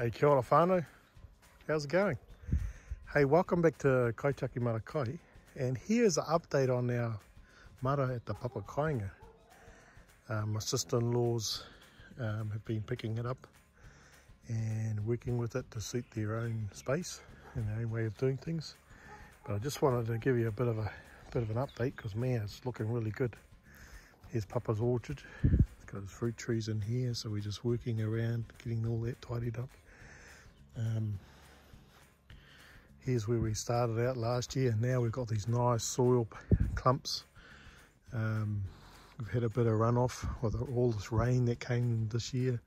Hey, kia ora whānau. How's it going? Hey, welcome back to Kaitaki Marakai. And here's an update on our māra at the Papakainga. Um, my sister-in-laws um, have been picking it up and working with it to suit their own space and their own way of doing things. But I just wanted to give you a bit of a bit of an update because man, it's looking really good. Here's Papa's orchard. It's got his fruit trees in here, so we're just working around getting all that tidied up. Um, here's where we started out last year. And now we've got these nice soil clumps. Um, we've had a bit of runoff with all this rain that came this year.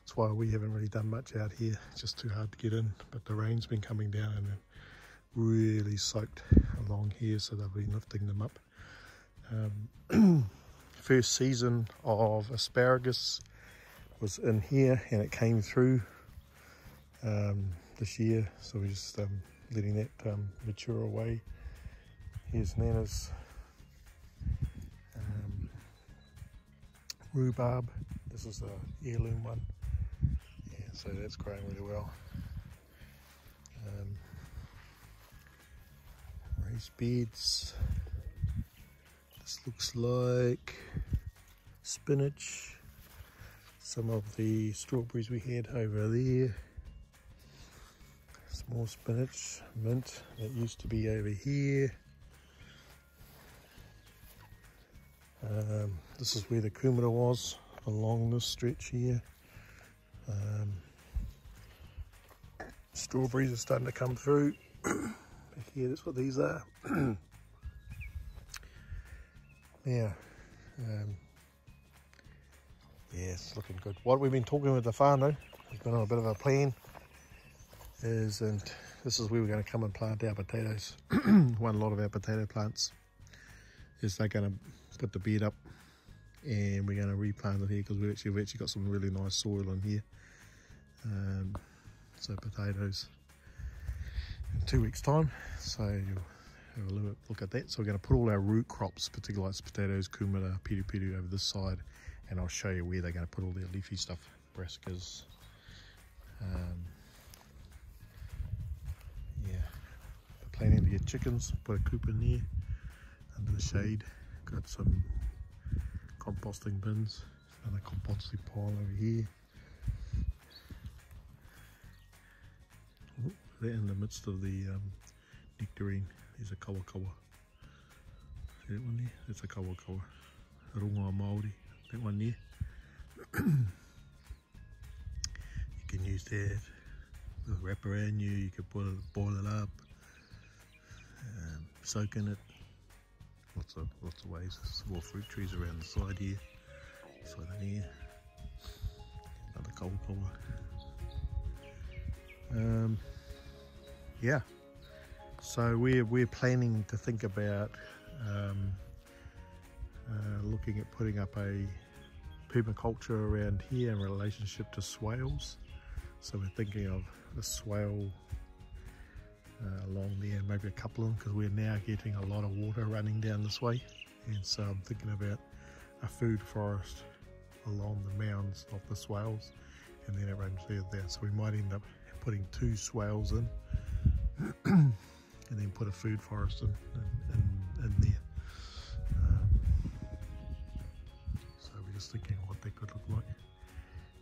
That's why we haven't really done much out here. It's just too hard to get in. But the rain's been coming down and really soaked along here, so they've been lifting them up. Um, first season of asparagus was in here and it came through um, this year. So we're just um, letting that um, mature away. Here's Nana's um, rhubarb. This is the heirloom one. Yeah so that's growing really well. Um, raised beds. This looks like spinach. Some of the strawberries we had over there more spinach, mint that used to be over here. Um, this is where the kumara was along this stretch here. Um, strawberries are starting to come through. here, that's what these are. yeah. Um, yeah, it's looking good. What we've been talking with the whānau, has been on a bit of a plan is, and this is where we're going to come and plant our potatoes. One lot of our potato plants is they're going to put the bed up and we're going to replant it here because we actually, we've actually got some really nice soil in here. Um, so potatoes in two weeks time. So you'll have a little look at that. So we're going to put all our root crops, particularly like potatoes, kumara, piru piru over this side and I'll show you where they're going to put all their leafy stuff, brassicas, um, planning to get chickens, put a coop in there under the shade. Got some composting bins, another composting pile over here. they're in the midst of the um, nectarine. There's a kawa kawa. See that one there? That's a kawa kawa. Rongoa Māori, that one there. you can use that. Wrap around you, you can boil boil it up, soak in it. Lots of lots of ways. Some more fruit trees around the side here. This one here. Another cold. Um, yeah. So we're we're planning to think about um, uh, looking at putting up a permaculture around here in relationship to swales. So we're thinking of a swale uh, along there, maybe a couple of them because we're now getting a lot of water running down this way. And so I'm thinking about a food forest along the mounds of the swales and then it runs there, there. So we might end up putting two swales in and then put a food forest in, in, in, in there. Um, so we're just thinking what that could look like.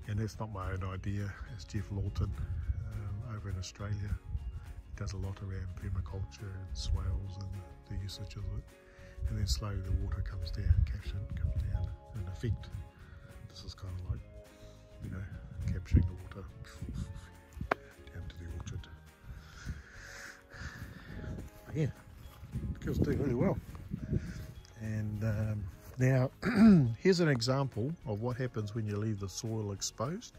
And that's not my own idea, it's Geoff Lawton um, over in Australia does a lot around permaculture and swales and the, usage of it. And then slowly the water comes down, captured comes down. In effect, this is kind of like, you know, capturing the water down to the orchard. But yeah, the girl's doing really well. And um, now, here's an example of what happens when you leave the soil exposed.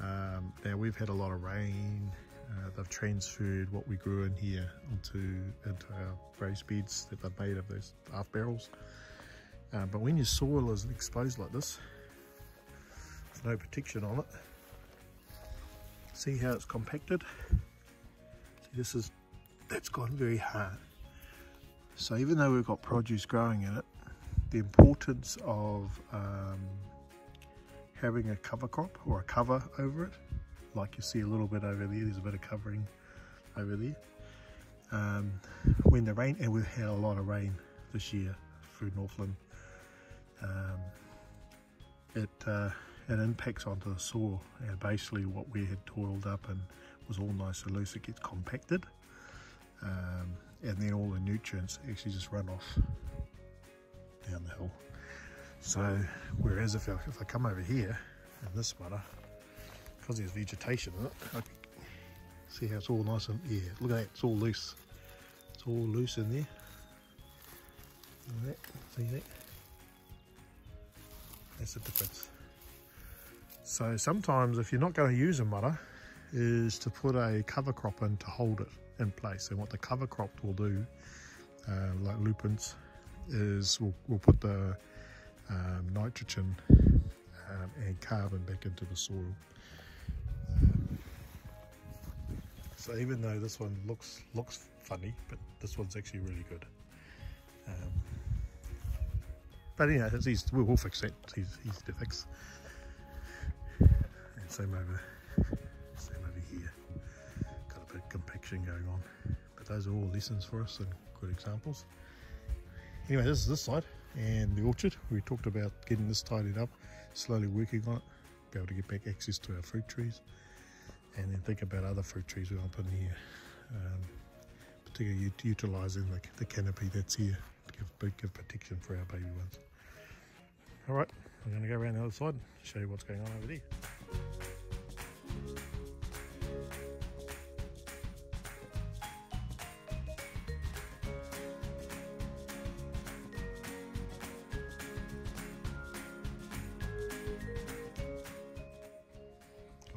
Um, now we've had a lot of rain uh, they've transferred what we grew in here onto into our raised beds that they've made of those half barrels. Uh, but when your soil is exposed like this, with no protection on it, see how it's compacted? See this is, that's gone very hard. So even though we've got produce growing in it, the importance of um, having a cover crop or a cover over it like you see a little bit over there there's a bit of covering over there. Um, when the rain and we've had a lot of rain this year through Northland. Um, it uh, it impacts onto the soil and basically what we had toiled up and was all nice and loose it gets compacted. Um, and then all the nutrients actually just run off down the hill. So whereas if I, if I come over here in this matter because there's vegetation in it. I see how it's all nice and yeah look at that it's all loose. It's all loose in there. That, see that? That's the difference. So sometimes if you're not going to use a māra is to put a cover crop in to hold it in place. And what the cover crop will do, uh, like lupins, is we'll, we'll put the um, nitrogen um, and carbon back into the soil. So even though this one looks looks funny, but this one's actually really good. Um, but you know, he's, we'll fix it. He's, he's to fix. And same over same over here. Got a bit of compaction going on. But those are all lessons for us and good examples. Anyway, this is this side and the orchard. We talked about getting this tidied up, slowly working on it, be able to get back access to our fruit trees and then think about other fruit trees we want to put in here. Um, particularly utilising the, the canopy that's here to give, give protection for our baby ones. Alright, I'm going to go around the other side and show you what's going on over there.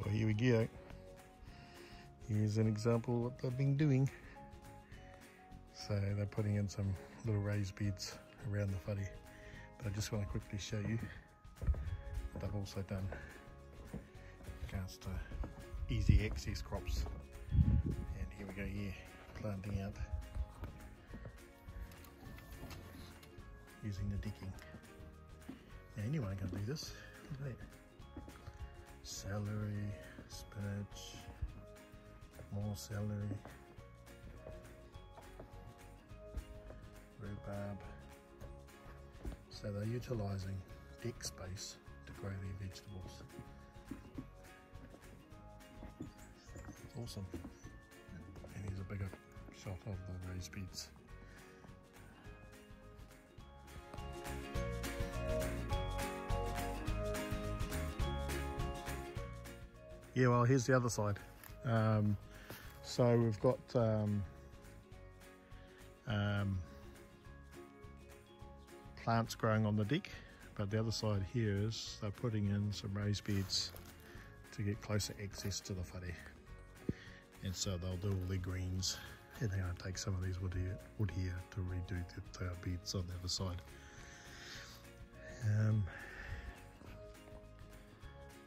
Well, here we go. Here's an example of what they've been doing. So they're putting in some little raised beds around the whare. But I just want to quickly show you what they've also done regards to easy access crops. And here we go here, planting out using the decking. Now anyone can do this. Look at that celery, spinach, more celery, rhubarb. So they're utilising deck space to grow their vegetables. Awesome. And here's a bigger shot of the raised beds. yeah well here's the other side um, so we've got um, um, plants growing on the deck but the other side here is they're putting in some raised beds to get closer access to the whare and so they'll do all their greens and they're going to take some of these wood here, wood here to redo the, beds on the other side um,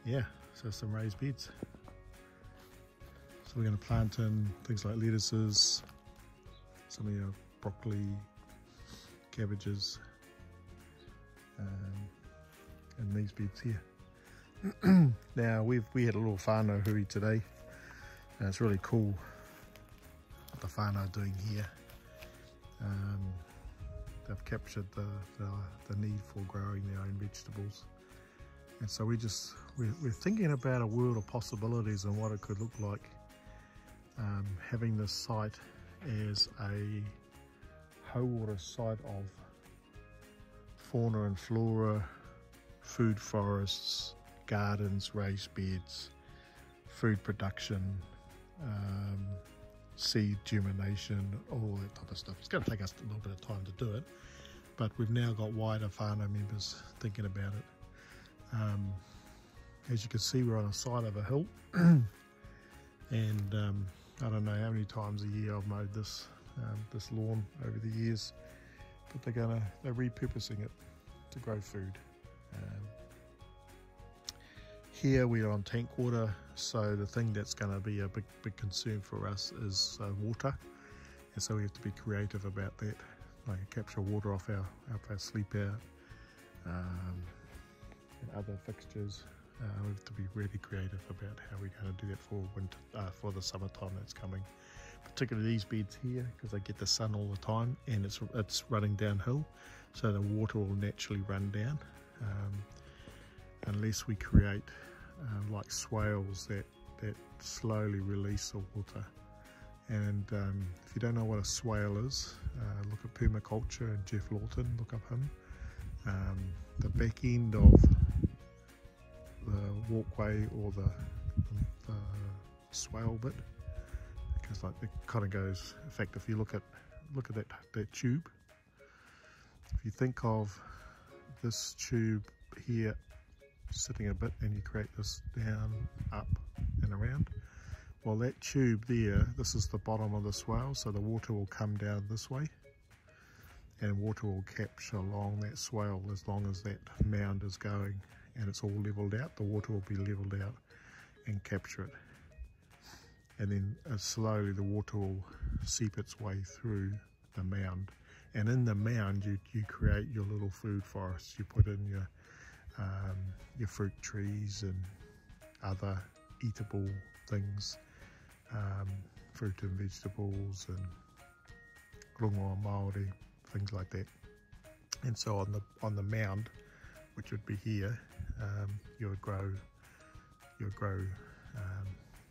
yeah so some raised beds. So we're going to plant in things like lettuces, some of your broccoli, cabbages, um, and these beds here. now we've we had a little whānau hui today, and it's really cool what the whānau are doing here. Um, they've captured the, the, the need for growing their own vegetables and so we just, we're, we're thinking about a world of possibilities and what it could look like um, having this site as a whole water site of fauna and flora, food forests, gardens, raised beds, food production, um, seed germination, all that type of stuff. It's going to take us a little bit of time to do it, but we've now got wider whānau members thinking about it. Um, as you can see, we're on the side of a hill, and um, I don't know how many times a year I've mowed this um, this lawn over the years, but they're gonna they're repurposing it to grow food. Um, here we are on tank water, so the thing that's going to be a big big concern for us is uh, water, and so we have to be creative about that, like capture water off our off our sleep out. Um, and other fixtures we have to be really creative about how we're going to do that for winter, uh, for the summertime that's coming. Particularly these beds here, because they get the sun all the time, and it's it's running downhill, so the water will naturally run down, um, unless we create uh, like swales that that slowly release the water. And um, if you don't know what a swale is, uh, look at permaculture and Geoff Lawton, look up him. Um, the back end of the walkway or the, the, the swale bit because like it kind of goes in fact if you look at look at that that tube if you think of this tube here sitting a bit and you create this down up and around well that tube there this is the bottom of the swale so the water will come down this way and water will capture along that swale as long as that mound is going and it's all leveled out the water will be leveled out and capture it. And then uh, slowly the water will seep its way through the mound. And in the mound you, you create your little food forests. You put in your um, your fruit trees and other eatable things um, fruit and vegetables and rongoa Māori things like that. And so on the on the mound which would be here um, you would grow you would grow um,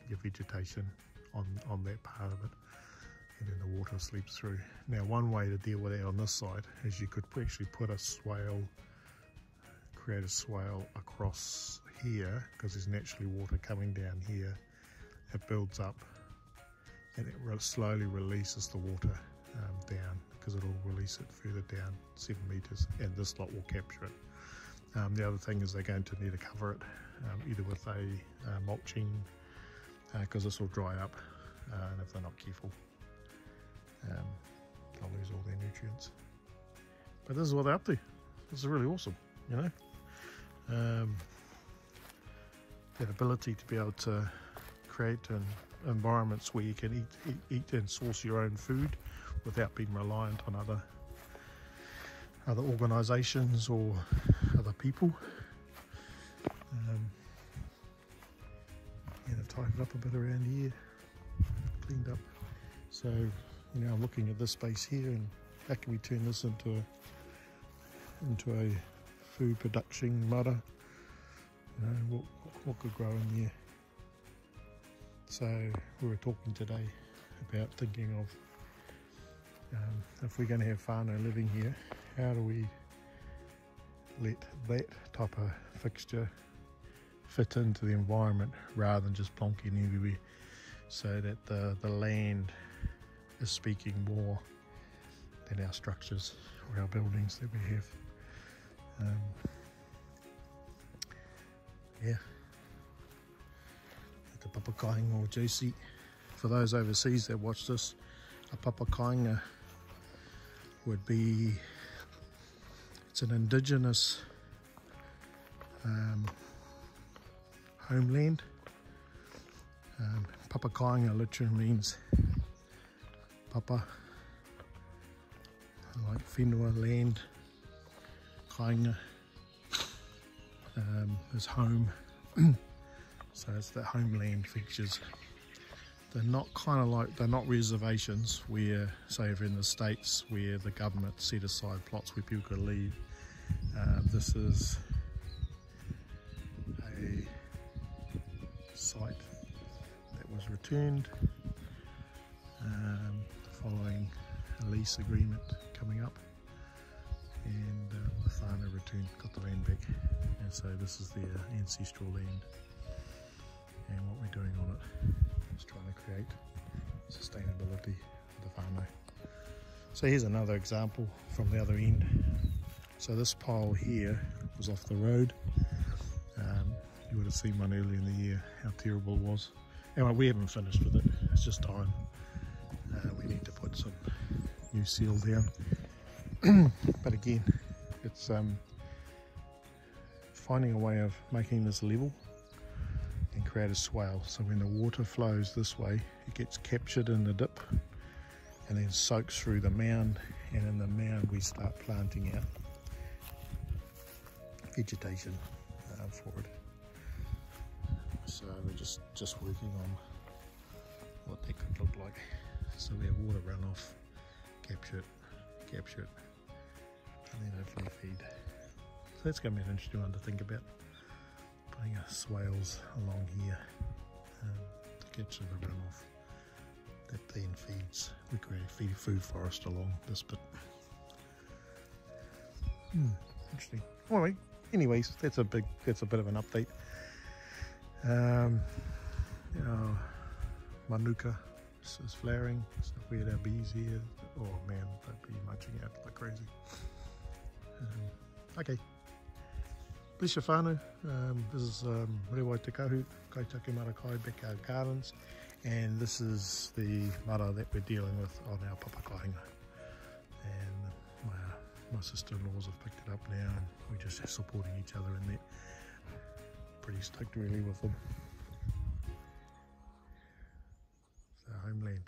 your vegetation on on that part of it and then the water sleeps through. Now one way to deal with that on this side is you could actually put a swale create a swale across here because there's naturally water coming down here. It builds up and it slowly releases the water um, down because it'll release it further down seven meters and this lot will capture it um, the other thing is they're going to need to cover it um, either with a uh, mulching because uh, this will dry up uh, and if they're not careful um, they'll lose all their nutrients. But this is what they're up to. This is really awesome you know? Um, that ability to be able to create an environments where you can eat, eat, eat and source your own food without being reliant on other other organizations or people. Um, and I've tightened up a bit around here, cleaned up. So, you know, I'm looking at this space here and how can we turn this into a into a food production māra? You know, what, what could grow in here? So we were talking today about thinking of um, if we're going to have whānau living here, how do we let that type of fixture fit into the environment rather than just plonking everywhere so that the, the land is speaking more than our structures or our buildings that we have. Um, yeah. The papakainga or juicy. For those overseas that watch this, a papakainga would be it's an indigenous um, homeland. Um, Papakainga literally means papa, like whenua land, kainga um, is home. so it's the homeland features they're not kind of like they're not reservations. Where say if in the states where the government set aside plots where people could leave. Uh, this is a site that was returned um, following a lease agreement coming up and um, the farmer returned got the land back. And so this is their ancestral land and what we're doing on it trying to create sustainability for the whānau. So here's another example from the other end. So this pile here was off the road. Um, you would have seen one earlier in the year, how terrible it was. Anyway, we haven't finished with it, it's just time. Uh, we need to put some new seal down. but again, it's um, finding a way of making this level create a swale. So when the water flows this way, it gets captured in the dip and then soaks through the mound and in the mound we start planting out vegetation uh, for it. So we're just just working on what that could look like. So we have water runoff, capture it, capture it, and then hopefully feed. So that's going to be an interesting one to think about. A swales along here um, to capture the runoff. That then feeds, a feed food forest along this bit. Hmm, interesting. Anyway, anyways, that's a big, that's a bit of an update. Um, you know, Manuka is flowering, so we had our bees here. Oh man, they'd be munching out like crazy. Um, okay. Bless your whānau. Um, this is um, Rewai Te Kahu, Kaitaki Marakai Backyard Gardens, and this is the māra that we're dealing with on our papakainga. And my my sister-in-laws have picked it up now and we're just supporting each other in that. Pretty stoked really with them. It's our homeland.